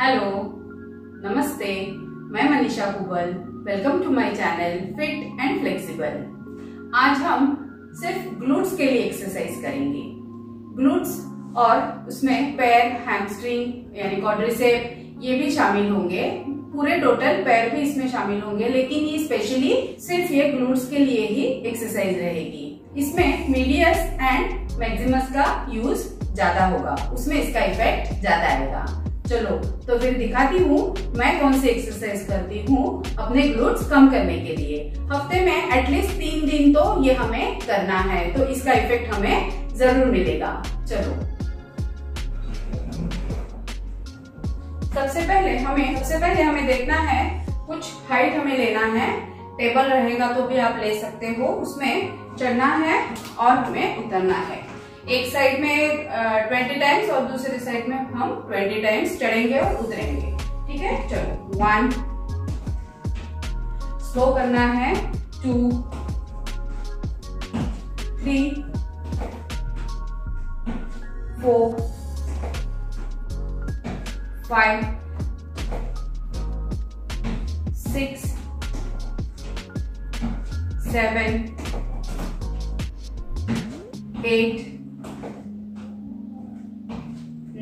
Hello नमस्ते. मैं Manisha Kubal welcome to my channel fit and flexible आज हम सिर्फ़ ग्लूट्स के लिए एक्सरसाइज करेंगे. ग्लूट्स और उसमें पैर हैमस्ट्रिंग यानी क्वाड्रिसेप ये भी शामिल होंगे. पूरे टोटल पैर भी इसमें शामिल होंगे, लेकिन ये स्पेशली सिर्फ़ ये ग्लूट्स के लिए ही एक्सरसाइज रहेगी. इसमें मीडियस एंड मैक्सिमस का यूज़ ज़्यादा होगा. उसमें इसका इफ़ेक्ट ज़्यादा आएगा. चलो तो फिर दिखाती हूँ मैं कौन सी एक्सरसाइज करती हूँ अपने ग्लूट्स कम करने के लिए। हफ़्ते में एटलीस्ट तीन दिन तो ये हमें करना है तो इसका इफ़ेक्ट हमें ज़रूर मिलेगा। चलो। सबसे पहले हमें, सबसे पहले हमें देखना है कुछ हाइट हमें लेना है। टेबल रहेगा तो भी आप ले सकते हो, उसमें चढ़ना है और हमें उतरना है। एक साइड में ट्वेंटी टाइम्स और दूसरी साइड में हम ट्वेंटी टाइम्स चढ़ेंगे और उतरेंगे। ठीक है? चलो वन स्लो करना है। Two three four five six seven eight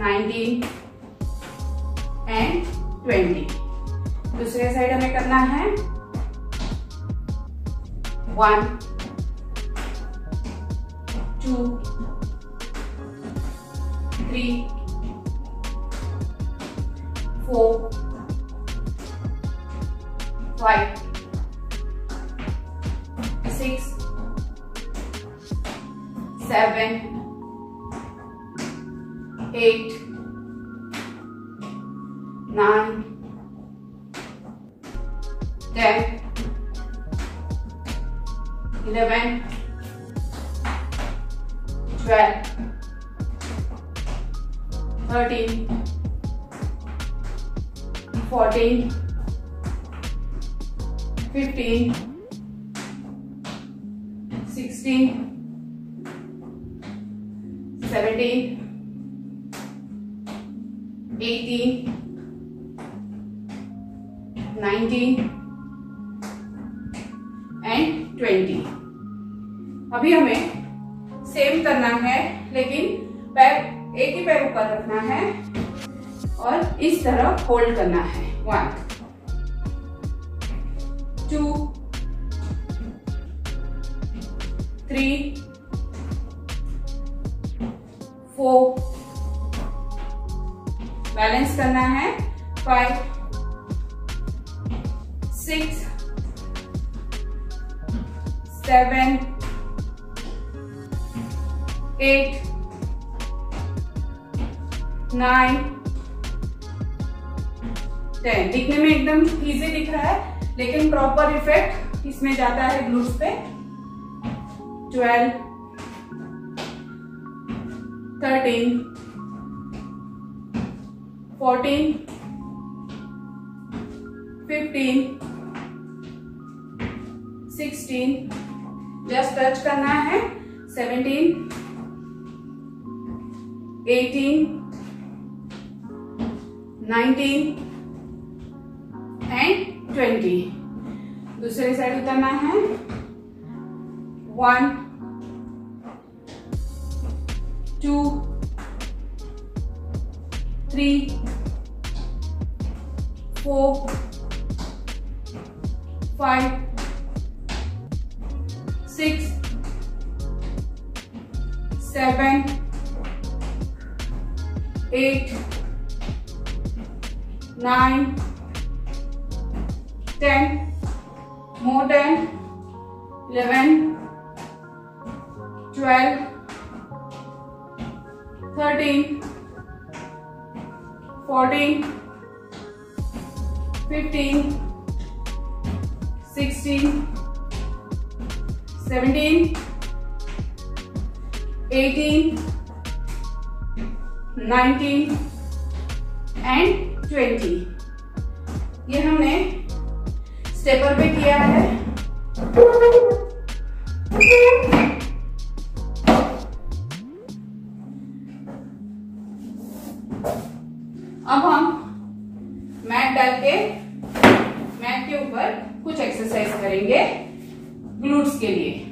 Nineteen and twenty. दूसरे साइड हमें करना है one, two, three, four, five, six, seven, eight 9, 10, 11, 12, 13, 14, 15, 16, 17, 19 and 20 अभी हमें सेम करना है, लेकिन पैर एक ही पैर ऊपर रखना है और इस तरह होल्ड करना है। One two three four balance करना है। Five six seven eight nine ten दिखने में एकदम इजी दिख रहा है, लेकिन प्रॉपर इफ़ेक्ट इसमें जाता है ग्लूस पे. Twelve thirteen fourteen fifteen sixteen just touch करना है. Seventeen eighteen nineteen and twenty दूसरे साइड उतरना है. One two three four five, six, seven, eight, nine, ten, more ten, eleven, twelve, thirteen, fourteen, fifteen, sixteen. 17, 18, 19 and 20 ये हमने stepper पे किया है। अब हम मैट डाल के मैट के ऊपर कुछ एक्सरसाइज करेंगे। ग्लूट्स के लिए।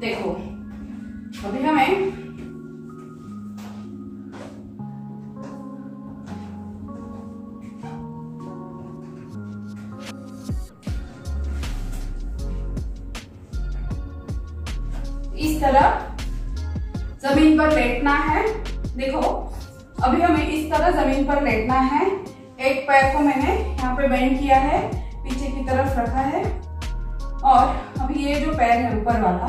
देखो, अभी हमें इस तरह ज़मीन पर लेटना है। देखो, अभी हमें इस तरह ज़मीन पर लेटना है। एक पैर को मैंने यहाँ पे बेंड किया है, पीछे की तरफ़ रखा है। और अभी ये जो पैर है ऊपर वाला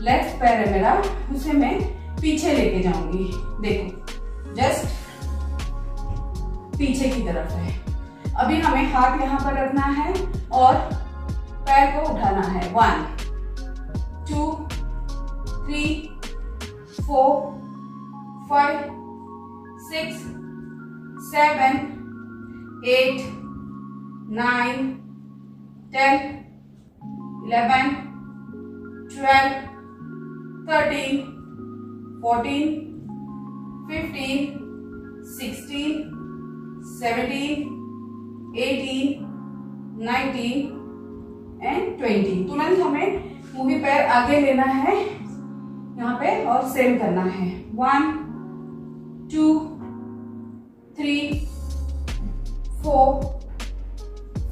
लेफ़्ट पैर है मेरा, उसे मैं पीछे लेके जाऊँगी। देखो जस्ट पीछे की तरफ़ है। अभी हमें हाथ यहाँ पर रखना है और पैर को उठाना है। One two three four five six seven eight nine ten eleven, twelve, thirteen, fourteen, fifteen, sixteen, seventeen, eighteen, nineteen and twenty. तुरंत हमें मूवी पैर आगे लेना है, यहाँ पे और सेम करना है। One, two, three, four,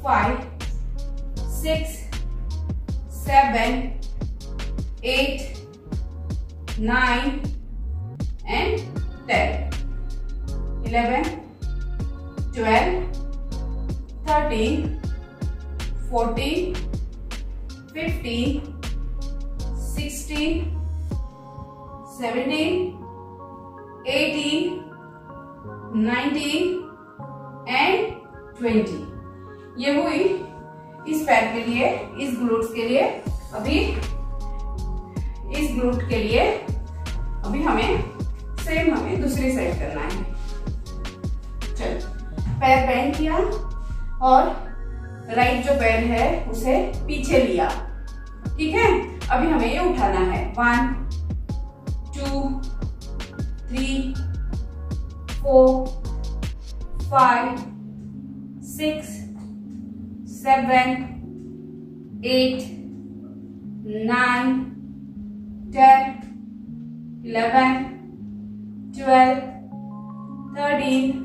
five, six seven eight nine and ten eleven twelve thirteen fourteen fifteen sixteen seventeen eighteen nineteen and twenty ये हुई इस पैर के लिए, इस ग्लूट्स के लिए, अभी इस ग्लूट के लिए, अभी हमें सेम हमें दूसरी साइड करना है। चलो, पैर बेंड किया और राइट जो पैर है, उसे पीछे लिया। ठीक है? अभी हमें ये उठाना है। One two three four five six seven, eight, nine, ten, eleven, twelve, thirteen,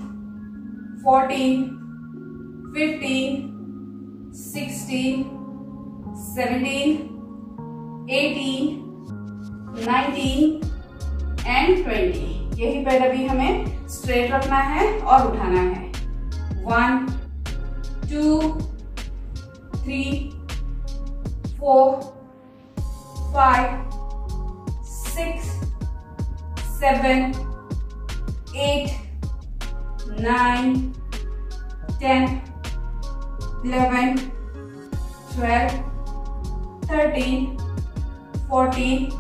fourteen, fifteen, sixteen, seventeen, eighteen, nineteen, and twenty. यही पैर अभी हमें स्ट्रेट रखना है और उठाना है। One, two three, four, five, six, seven, eight, nine, ten, eleven, twelve, thirteen, fourteen,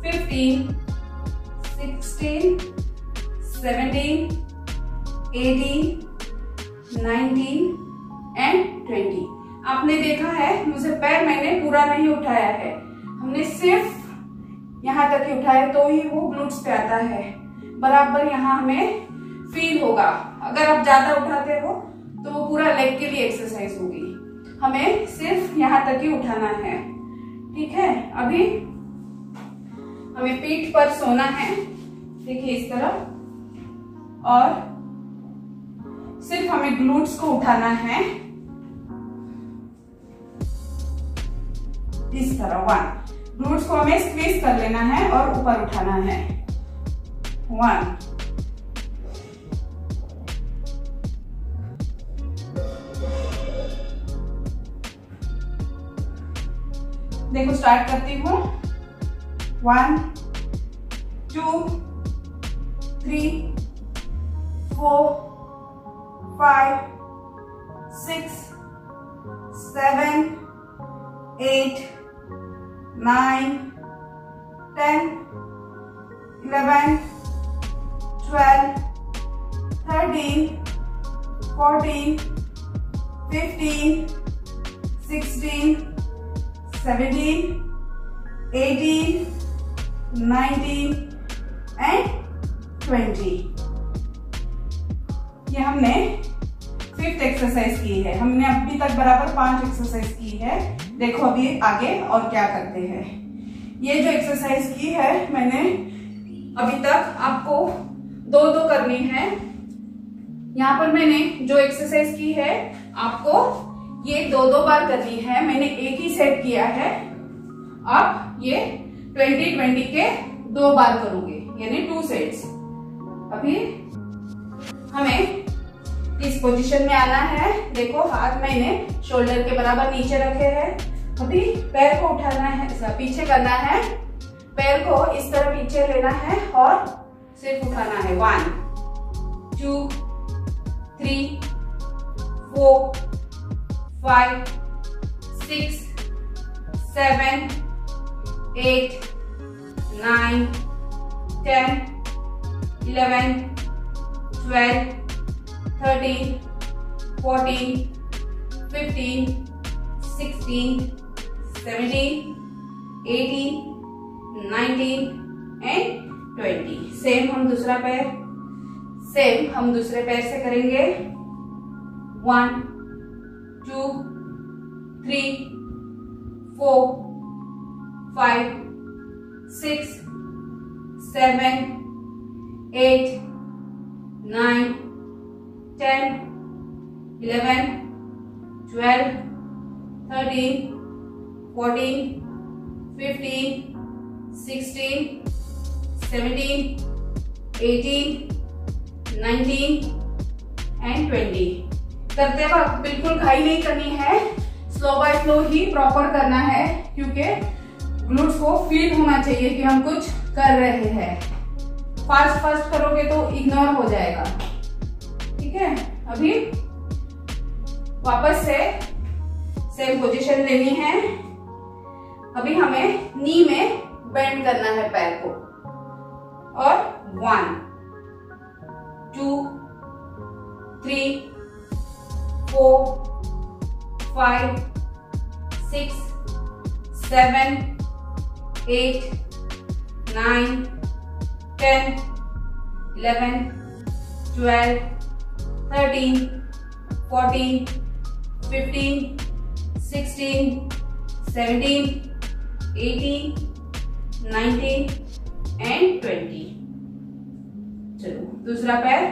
fifteen, sixteen, seventeen, eighteen, nineteen, and twenty. आपने देखा है, मुझे पैर मैंने पूरा नहीं उठाया है। हमने सिर्फ़ यहाँ तक ही उठाया तो ही वो ग्लूट्स पे आता है। बराबर यहाँ हमें फील होगा। अगर आप ज़्यादा उठाते हो तो वो पूरा लेग के लिए एक्सरसाइज होगी। हमें सिर्फ़ यहाँ तक ही उठाना है। ठीक है? अभी हमें पीठ पर सोना है। देखिए इस तरह। और सिर्फ़ हमें ग्लूट्स को उठाना है। इस तरह। वन ग्लूट्स को हमें स्क्वीज कर लेना है और ऊपर उठाना है। वन देखो स्टार्ट करती हूँ। One two three four five six seven eight, nine, ten, eleven, twelve, thirteen, fourteen, fifteen, sixteen, seventeen, eighteen, nineteen, and twenty. ये हमने फिफ्थ एक्सरसाइज की है हमने अभी तक बराबर पाँच एक्सरसाइज की है देखो अभी आगे और क्या करते हैं। ये जो एक्सरसाइज की है, मैंने अभी तक आपको दो दो करनी है। यहाँ पर मैंने जो एक्सरसाइज की है, आपको ये दो दो बार करनी है। मैंने एक ही सेट किया है। अब ये ट्वेंटी ट्वेंटी के दो बार करूँगे, यानी टू सेट्स अभी हमें इस पोजीशन में आना है। देखो, हाथ मैंने शोल्डर के बराबर नीचे रखे हैं। अभी पैर को उठाना है पीछे करना है। पैर को इस तरह पीछे लेना है और सिर्फ़ उठाना है। One two three four five six seven eight nine ten eleven twelve thirteen fourteen fifteen sixteen seventeen eighteen nineteen and twenty same हम दूसरा पैर सेम हम दूसरे पैर से करेंगे. One two three four five six seven eight nine 10, 11, 12, 13, 14, 15, 16, 17, 18, 19 and 20 करते वक्त बिल्कुल घाई नहीं करनी है। स्लो बाय स्लो ही प्रॉपर करना है क्योंकि ग्लूट्स को फील होना चाहिए कि हम कुछ कर रहे हैं। फास्ट फास्ट करोगे तो इग्नोर हो जाएगा। है? अभी वापस से सेम पोजीशन लेनी है। अभी हमें नी में बेंड करना है पैर को। और one two three four five six seven eight nine ten eleven twelve thirteen fourteen fifteen sixteen seventeen eighteen nineteen and twenty चलो, दूसरा पैर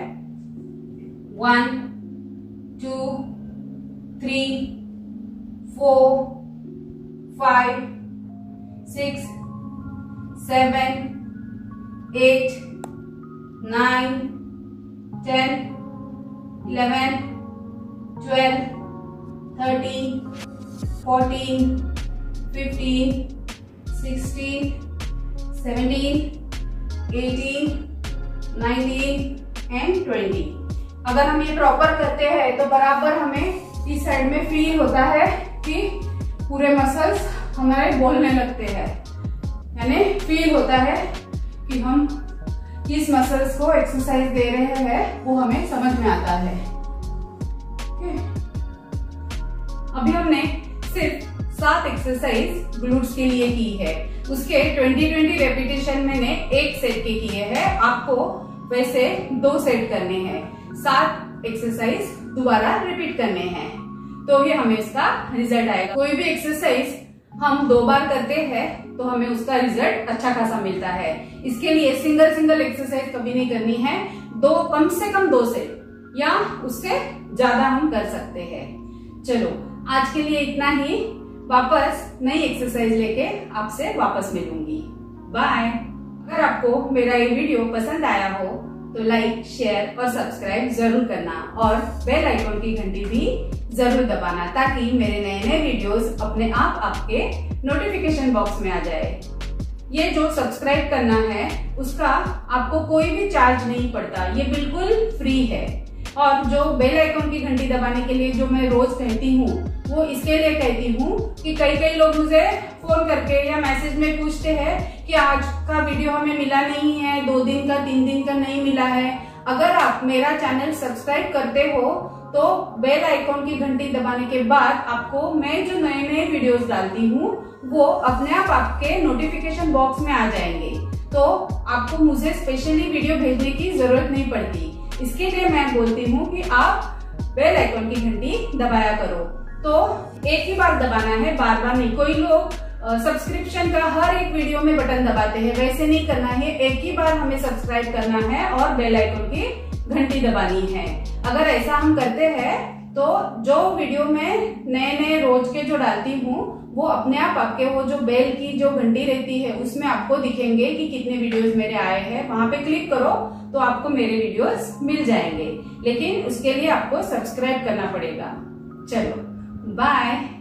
one two three four five six seven eight nine ten 11, 12, 13, 14, 15, 16, 17, 18, 19 and 20 अगर हम ये proper करते हैं तो बराबर हमें इस साइड में फील होता है कि पूरे मसल्स हमारे बोलने लगते हैं। यानी फील होता है कि हम किस मसल्स को एक्सरसाइज दे रहे हैं, वो हमें समझ में आता है। अभी हमने सिर्फ़ सात एक्सरसाइज ग्लूट्स के लिए की है। उसके 20-20 रेपिटेशन मैंने एक सेट के किए हैं। आपको वैसे दो सेट करने हैं। सात एक्सरसाइज दोबारा रिपीट करने हैं। तो भी हमें इसका रिज़ल्ट आएगा। कोई भी एक्सरसाइज हम दो बार करते हैं तो हमें उसका रिज़ल्ट अच्छा खासा मिलता है। इसके लिए सिंगल सिंगल एक्सरसाइज कभी नहीं करनी है। दो, कम से कम दो से, या उससे ज़्यादा हम कर सकते हैं। चलो, आज के लिए इतना ही। वापस नई एक्सरसाइज लेके आपसे वापस मिलूँगी। बाय अगर आपको मेरा ये वीडियो पसंद आया हो तो लाइक शेयर और सब्सक्राइब ज़रूर करना और बेल आइकॉन की घंटी भी ज़रूर दबाना ताकि मेरे नए नए वीडियोस अपने आप आपके नोटिफिकेशन बॉक्स में आ जाए। ये जो सब्सक्राइब करना है, उसका आपको कोई भी चार्ज नहीं पड़ता, ये बिल्कुल फ्री है। और जो बेल आइकॉन की घंटी दबाने के लिए जो मैं रोज कहती हूँ वो इसके लिए कहती हूँ कि कई कई लोग मुझे फ़ोन करके या मैसेज में पूछते हैं कि आज का वीडियो हमें मिला नहीं है, दो दिन का, तीन दिन का नहीं मिला है। अगर आप मेरा चैनल सब्सक्राइब करते हो तो बेल आइकॉन की घंटी दबाने के बाद आपको मैं जो नए नए वीडियोस डालती हूँ, वो अपने आप आपके नोटिफिकेशन बॉक्स में आ जाएँगे। तो आपको मुझे स्पेशली वीडियो भेजने की ज़रूरत नहीं पड़ती। इसके लिए मैं बोलती हूँ कि आप बेल आइकॉन की घंटी दबाया करो। तो एक ही बार दबाना है बार बार नहीं। कोई लोग सब्सक्रिप्शन का हर एक वीडियो में बटन दबाते हैं, वैसे नहीं करना है। एक ही बार हमें सब्सक्राइब करना है और बेल आइकन की घंटी दबानी है। अगर ऐसा हम करते हैं तो जो वीडियो में नए नए रोज के जो डालती हूँ, वो अपने आप आपके, वो जो बेल की जो घंटी रहती है, उसमें आपको दिखेंगे कि कितने वीडियोस मेरे आए हैं। वहाँ पे क्लिक करो तो आपको मेरे वीडियोस मिल जाएँगे। लेकिन उसके लिए आपको सब्सक्राइब करना पड़ेगा। चलो। बाय